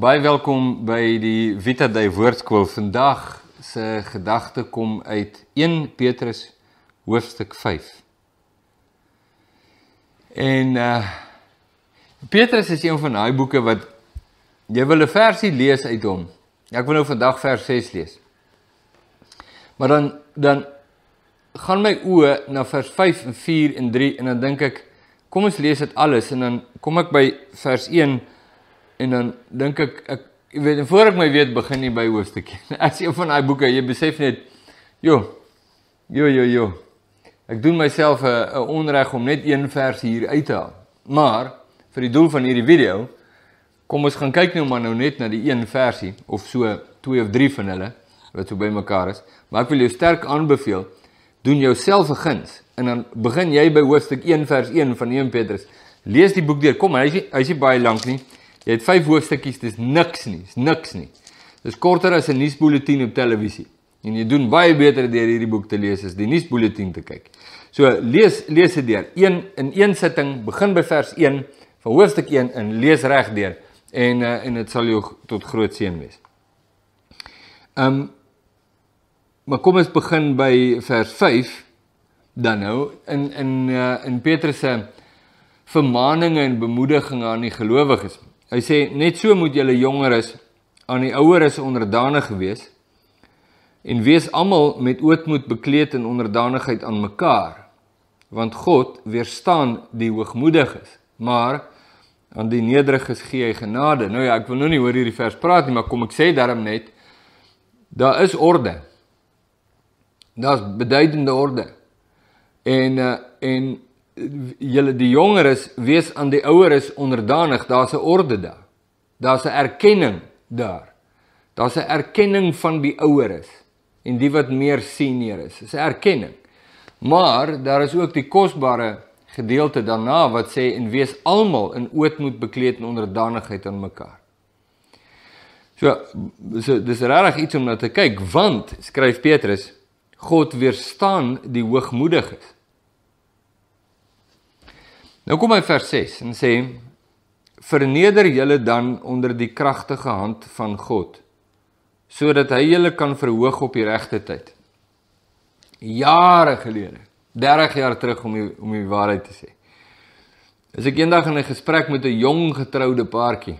Baie welkom by die Vita Dei Woordskool. Vandag se gedagte kom uit 1 Petrus hoofstuk 5. En uh Petrus is een van daai boeke wat jy wil 'n versie lees uit hom. Ek wil nou vandag vers 6 lees. Maar dan dan gaan my oë na vers 5 en 4 en 3 en dan dink ek kom ons lees dit alles en dan kom ek by vers 1 en dan dink ek ek jy weet voor ek my weet begin nie by hoofstuk 1. As jy van daai boeke jy besef net jo jo jo jo. Ek doen myself 'n 'n onreg om net een vers hier uit te haal. Maar vir die doel van hierdie video kom ons gaan kyk nou maar nou net na die een versie of so twee of drie van hulle wat so bymekaar is. Maar ek wil jou sterk aanbeveel doen jouself 'n guns en dan begin jy by hoofstuk 1 vers 1 van 1 Petrus. Lees die boek deur. Kom, hy is hy is baie lank nie. Jy het 5 hoofstukkies, dis niks nie, dis niks nie. Dis korter as 'n nuusbulletin op televisie. En jy doen baie beter deur hierdie boek te lees as die nuusbulletin te kyk. So lees lees dit deur. Een in een sitting, begin by vers 1 van hoofstuk 1 en lees reg deur en uh, en dit sal jou tot groot seën wees. Ehm um, maar kom ons begin by vers 5 dan nou in in uh, in Petrus se vermaaninge en bemoedigings aan die gelowiges. Hy sê net so moet julle jongeres aan die oueres onderdanig wees en wees almal met ootmoed bekleed in onderdanigheid aan mekaar want God weerstaan die hoogmoediges maar aan die nederiges gee hy genade. Nou ja ek wil nou nie oor hierdie vers praat nie maar kom ek sê daarom net daar is orde. Daar's beduidende orde. En uh, en julle die jongeres wees aan die oueres onderdanig. Daar's 'n orde daar. Daar's 'n erkenning daar. Daar's 'n erkenning van die oueres en die wat meer senior is. Dis 'n erkenning. Maar daar is ook die kosbare gedeelte daarna wat sê en wees almal in ootmoed bekleed en onderdanigheid aan mekaar. So, so dis regtig iets om na te kyk want skryf Petrus God weerstaan die hoogmoediges. Nou kom hy vers 6 en sê verneder julle dan onder die kragtige hand van God sodat hy julle kan verhoog op die regte tyd. Jare gelede, 30 jaar terug om die, om die waarheid te sê. Is ek eendag in 'n gesprek met 'n jong getroude paartjie.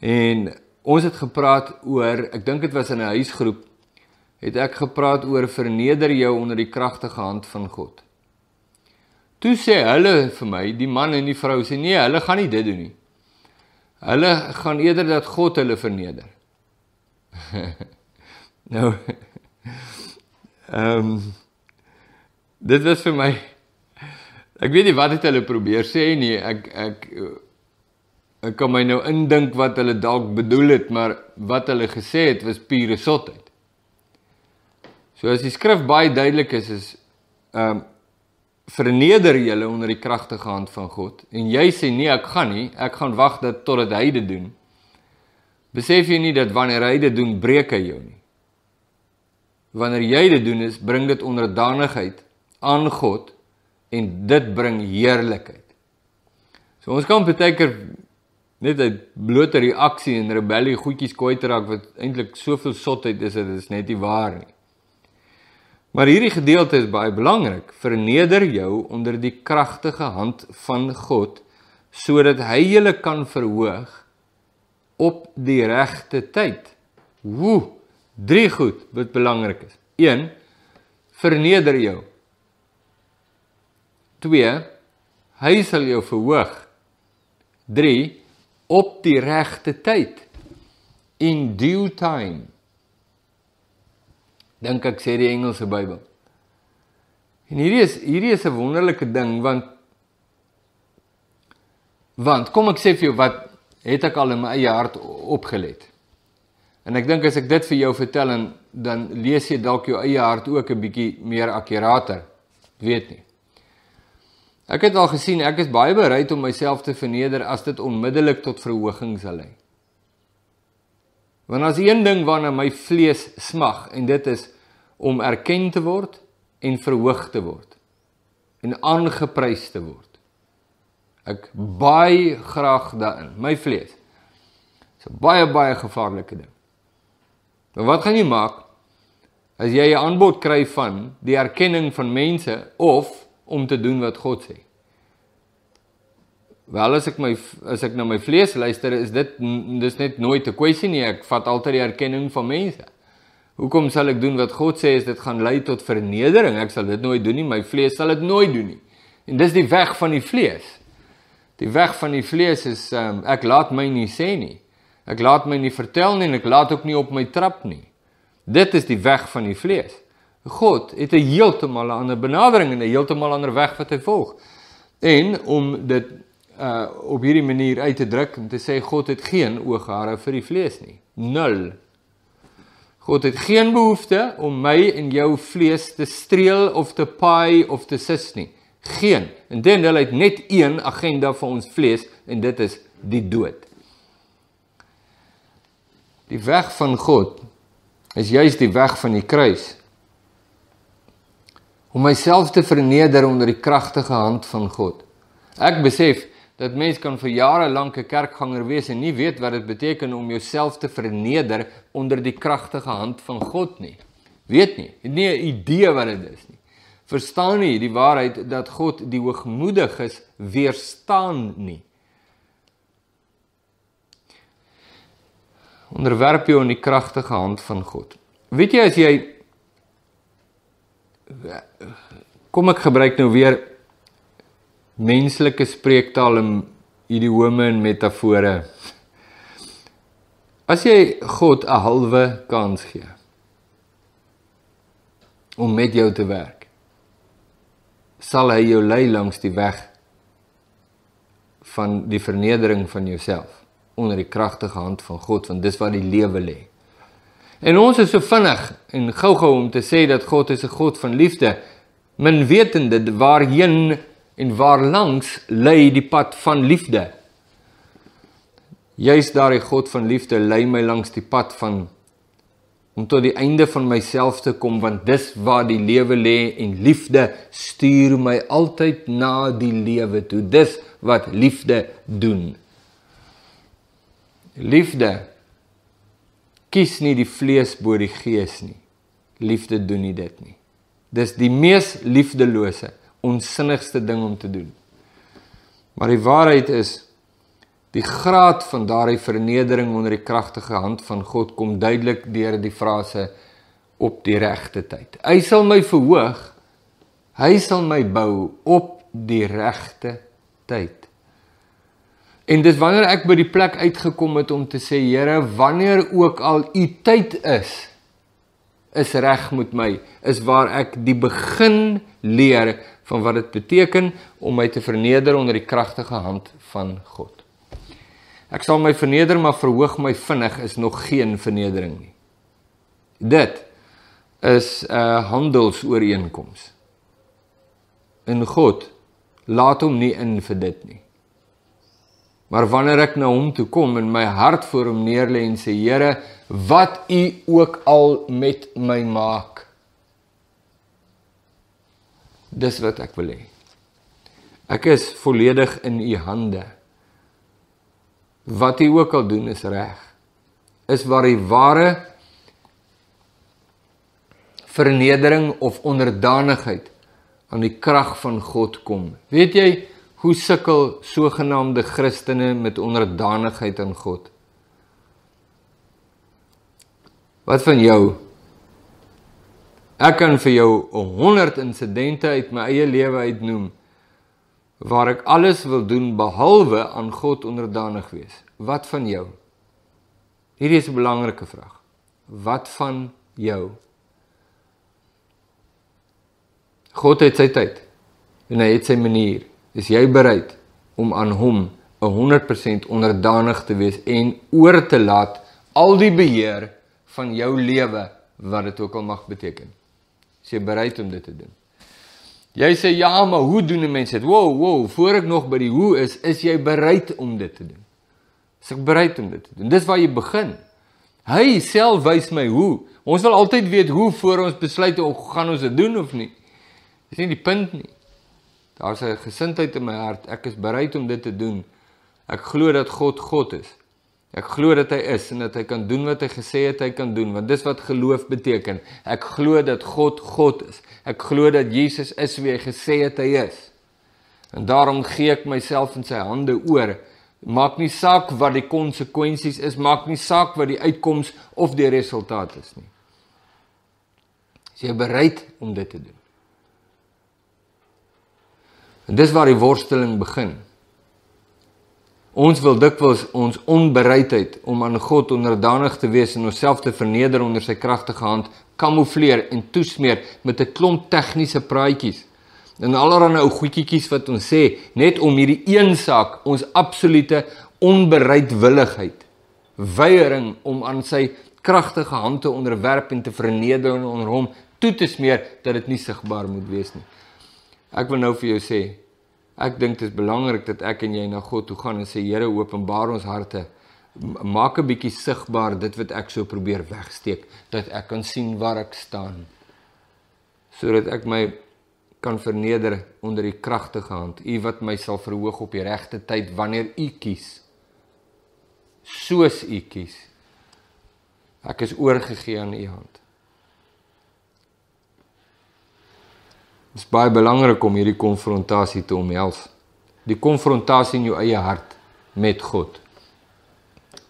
En ons het gepraat oor, ek dink dit was in 'n huisgroep, het ek gepraat oor verneder jou onder die kragtige hand van God. Toe sê hulle vir my, die man en die vrou sê nee, hulle gaan nie dit doen nie. Hulle gaan eerder dat God hulle verneder. nou ehm um, dit was vir my ek weet nie wat het hulle probeer sê nie. Ek ek ek kan my nou indink wat hulle dalk bedoel het, maar wat hulle gesê het was pure sotheid. So as die skrif baie duidelik is is ehm um, verneder julle onder die kragtige hand van God. En jy sê nee ek gaan nie. Ek gaan wag dat totdat hy dit doen. Besef jy nie dat wanneer hy dit doen breek hy jou nie? Wanneer jy dit doen is bring dit onderdanigheid aan God en dit bring heerlikheid. So ons kan baie keer net 'n blote reaksie en rebellie goedjies kwyt raak wat eintlik soveel sotheid is dit is net nie waar nie Maar hierdie gedeelte is baie belangrik. Verneder jou onder die kragtige hand van God sodat hy julle kan verhoog op die regte tyd. Woe, drie goed wat belangrik is. 1 Verneder jou. 2 Hy sal jou verhoog. 3 op die regte tyd. In due time dink ek sê die Engelse Bybel. En hierdie is hierdie is 'n wonderlike ding want want kom ek sê vir jou wat het ek al in my eie hart opgelet. En ek dink as ek dit vir jou vertel en dan lees jy dalk jou eie hart ook 'n bietjie meer akkurater. Weet nie. Ek het al gesien ek is baie bereid om myself te verneder as dit onmiddellik tot verhoging sal lei. Want as een ding waarna my vlees smag en dit is om erken te word en verhoog te word en aangeprys te word. Ek baie graag daarin, my vlees. Dis 'n baie baie gevaarlike ding. Maar wat gaan jy maak as jy 'n aanbod kry van die erkenning van mense of om te doen wat God sê? Wel as ek my as ek na my vlees luister, is dit dis net nooit 'n kwessie nie. Ek vat altyd die erkenning van mense. Hoekom sal ek doen wat God sê is dit gaan lei tot vernedering? Ek sal dit nooit doen nie. My vlees sal dit nooit doen nie. En dis die weg van die vlees. Die weg van die vlees is um, ek laat my nie sê nie. Ek laat my nie vertel nie en ek laat ook nie op my trap nie. Dit is die weg van die vlees. God het 'n heeltemal ander benadering en 'n heeltemal ander weg wat hy volg. En om dit uh op hierdie manier uit te druk om te sê God het geen ooghare vir die vlees nie. Nul. God het geen behoefte om my en jou vlees te streel of te paai of te sis nie. Geen. Inteendeel hy het net een agenda vir ons vlees en dit is die dood. Die weg van God is juis die weg van die kruis. Om myself te verneder onder die kragtige hand van God. Ek besef dat mens kan vir jare lank 'n kerkganger wees en nie weet wat dit beteken om jouself te verneder onder die kragtige hand van God nie. Weet nie, het nie 'n idee wat dit is nie verstaan nie die waarheid dat God die hoogmoediges weerstaan nie. Onderwerp jou aan die kragtige hand van God. Weet jy as jy kom ek gebruik nou weer menslike spreektaal en idiome en metafore. As jy God 'n halwe kans gee om met jou te werk sal hy jou lei langs die weg van die vernedering van jouself onder die kragtige hand van God want dis waar die lewe lê. En ons is so vinnig en gou-gou om te sê dat God is 'n God van liefde, min wetende waarheen en waar langs lê die pad van liefde. Juist daardie God van liefde lei my langs die pad van om tot die einde van myself te kom want dis waar die lewe lê en liefde stuur my altyd na die lewe toe. Dis wat liefde doen. Liefde kies nie die vlees bo die gees nie. Liefde doen nie dit nie. Dis die mees liefdelose onsinnigste ding om te doen maar die waarheid is Die graad van daardie vernedering onder die kragtige hand van God kom duidelik deur die frase op die regte tyd. Hy sal my verhoog. Hy sal my bou op die regte tyd. En dis wanneer ek by die plek uitgekom het om te sê Here, wanneer ook al u tyd is, is reg met my, is waar ek die begin leer van wat dit beteken om my te verneder onder die kragtige hand van God. Ek sal my verneder maar verhoog my vinnig is nog geen vernedering nie. Dit is 'n handelsooreenkoms. In God laat hom nie in vir dit nie. Maar wanneer ek na hom toe kom en my hart voor hom neerlê en sê Here, wat u ook al met my maak. Dis wat ek wil hê. Ek is volledig in u hande wat hy ook al doen is reg. Is waar die ware vernedering of onderdanigheid aan die krag van God kom. Weet jy hoe sukkel sogenaamde Christene met onderdanigheid aan God? Wat van jou? Ek kan vir jou 100 insidente uit my eie lewe uitnoem waar ek alles wil doen behalwe aan God onderdanig wees. Wat van jou? Hierdie is 'n belangrike vraag. Wat van jou? God het sy tyd en hy het sy manier. Is jy bereid om aan hom 'n 100% onderdanig te wees en oor te laat al die beheer van jou lewe wat dit ook al mag beteken? Is jy bereid om dit te doen? Jy sê ja, maar hoe doen 'n mens dit? Wow, wow, voor ek nog by die hoe is, is jy bereid om dit te doen? Is ek bereid om dit te doen? Dis waar jy begin. Hy self wys my hoe. Ons wil altyd weet hoe voor ons besluit of gaan ons dit doen of nie. Dis nie die punt nie. Daar's 'n gesindheid in my hart. Ek is bereid om dit te doen. Ek glo dat God God is Ek glo dat hy is en dat hy kan doen wat hy gesê het hy kan doen, want dis wat geloof beteken. Ek glo dat God God is. Ek glo dat Jesus is wie hy gesê het hy is. En daarom gee ek myself in sy hande oor. Maak nie saak wat die konsekwensies is, maak nie saak wat die uitkoms of die resultaat is nie. Is jy bereid om dit te doen? En dis waar die worsteling begin. Ons wil dikwels ons onbereidheid om aan God onderdanig te wees en onsself te verneder onder sy kragtige hand kamoufleer en toesmeer met 'n klomp tegniese praatjies. En allerlei ou goedjies wat ons sê net om hierdie een saak ons absolute onbereidwilligheid, weiering om aan sy kragtige hand te onderwerp en te verneder onder hom toe te smeer dat dit nie sigbaar moet wees nie. Ek wil nou vir jou sê, Ek dink dit is belangrik dat ek en jy na God toe gaan en sê Here, openbaar ons harte. Maak 'n bietjie sigbaar dit wat ek so probeer wegsteek, dat ek kan sien waar ek staan. Sodat ek my kan verneder onder u kragtige hand. U wat my sal verhoog op die regte tyd wanneer u kies. Soos u kies. Ek is oorgegee aan u hand. Dit is baie belangrik om hierdie konfrontasie te omhels. Die konfrontasie in jou eie hart met God.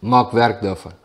Maak werk daarvan.